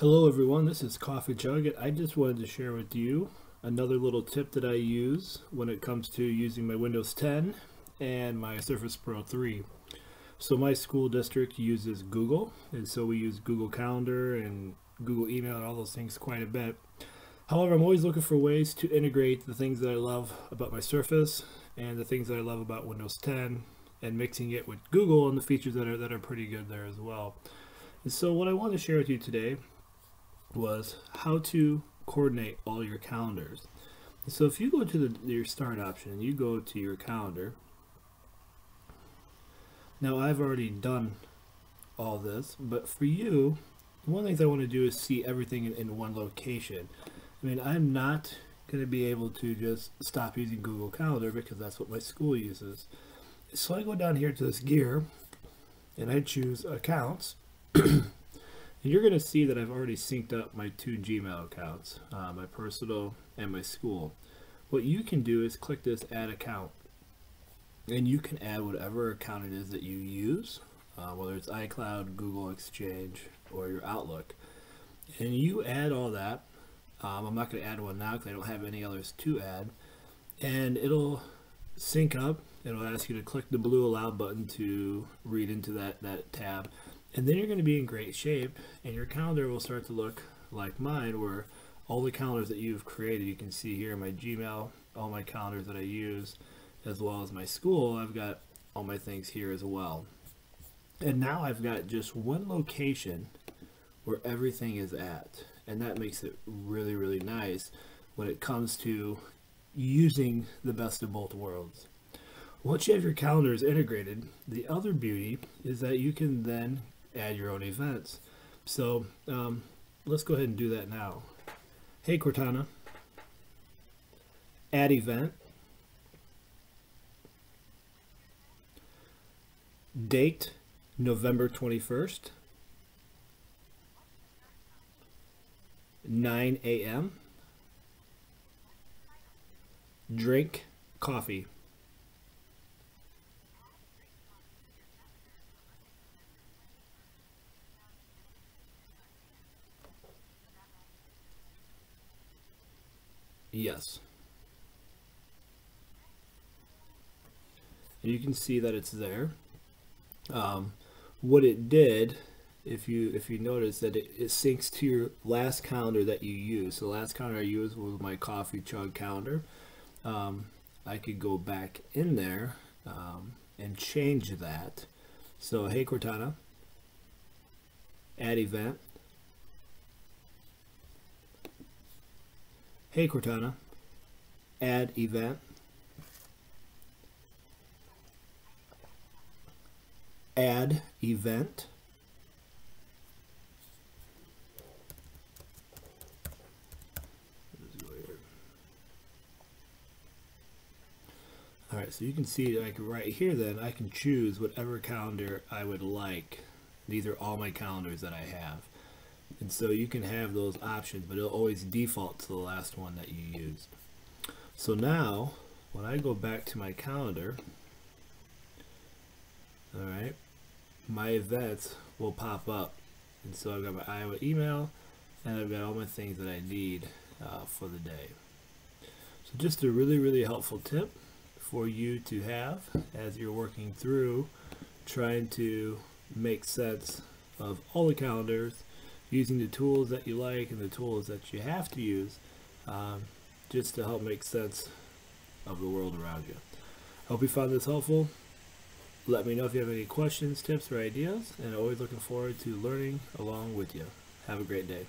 Hello everyone, this is Coffee Chug. I just wanted to share with you another little tip that I use when it comes to using my Windows 10 and my Surface Pro 3. So my school district uses Google, and so we use Google Calendar and Google Email and all those things quite a bit. However, I'm always looking for ways to integrate the things that I love about my Surface and the things that I love about Windows 10 and mixing it with Google and the features that are, that are pretty good there as well. And so what I want to share with you today was how to coordinate all your calendars. So if you go to the, your start option and you go to your calendar, now I've already done all this, but for you, one of the things I want to do is see everything in, in one location. I mean, I'm not going to be able to just stop using Google Calendar because that's what my school uses. So I go down here to this gear and I choose accounts And you're going to see that I've already synced up my two Gmail accounts, uh, my personal and my school. What you can do is click this add account and you can add whatever account it is that you use, uh, whether it's iCloud, Google Exchange, or your Outlook. And you add all that. Um, I'm not going to add one now because I don't have any others to add. And it'll sync up. It'll ask you to click the blue allow button to read into that, that tab and then you're going to be in great shape and your calendar will start to look like mine where all the calendars that you've created you can see here in my Gmail all my calendars that I use as well as my school I've got all my things here as well. And now I've got just one location where everything is at and that makes it really really nice when it comes to using the best of both worlds. Once you have your calendars integrated the other beauty is that you can then add your own events. So um, let's go ahead and do that now. Hey Cortana, add event, date November 21st, 9 a.m., drink coffee. Yes. And you can see that it's there. Um, what it did, if you if you notice that it, it syncs to your last calendar that you use. So the last calendar I used was my coffee chug calendar. Um, I could go back in there um, and change that. So hey Cortana, add event. Hey Cortana, add event. Add event. Alright, so you can see like right here then I can choose whatever calendar I would like. These are all my calendars that I have. And so you can have those options, but it'll always default to the last one that you used. So now, when I go back to my calendar, all right, my events will pop up. And so I've got my Iowa email, and I've got all my things that I need uh, for the day. So just a really, really helpful tip for you to have as you're working through trying to make sense of all the calendars using the tools that you like and the tools that you have to use um, just to help make sense of the world around you. Hope you found this helpful. Let me know if you have any questions, tips, or ideas, and always looking forward to learning along with you. Have a great day.